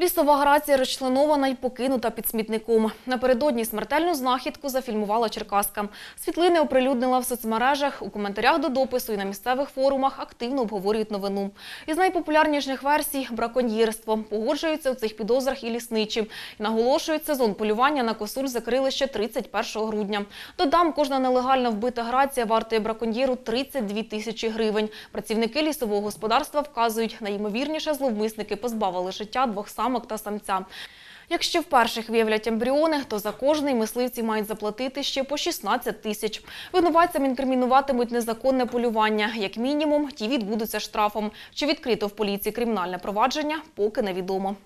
Лісова грація розчленована і покинута під смітником. Напередодні смертельну знахідку зафільмувала Черкаска. Світлини оприлюднила в соцмережах, у коментарях до допису і на місцевих форумах активно обговорюють новину. Із найпопулярніших версій – браконьєрство. Погоджуються у цих підозрах і лісничі. Наголошують, сезон полювання на косуль закрили ще 31 грудня. Додам, кожна нелегально вбита грація вартує браконьєру 32 тисячі гривень. Працівники лісового господарства вказують, найімовірніше зловмисники позбавили життя двох самок та самця. Якщо в перших виявлять ембріони, то за кожний мисливці мають заплатити ще по 16 тисяч. Винуватцям інкримінуватимуть незаконне полювання. Як мінімум, ті відбудуться штрафом. Чи відкрито в поліції кримінальне провадження, поки невідомо.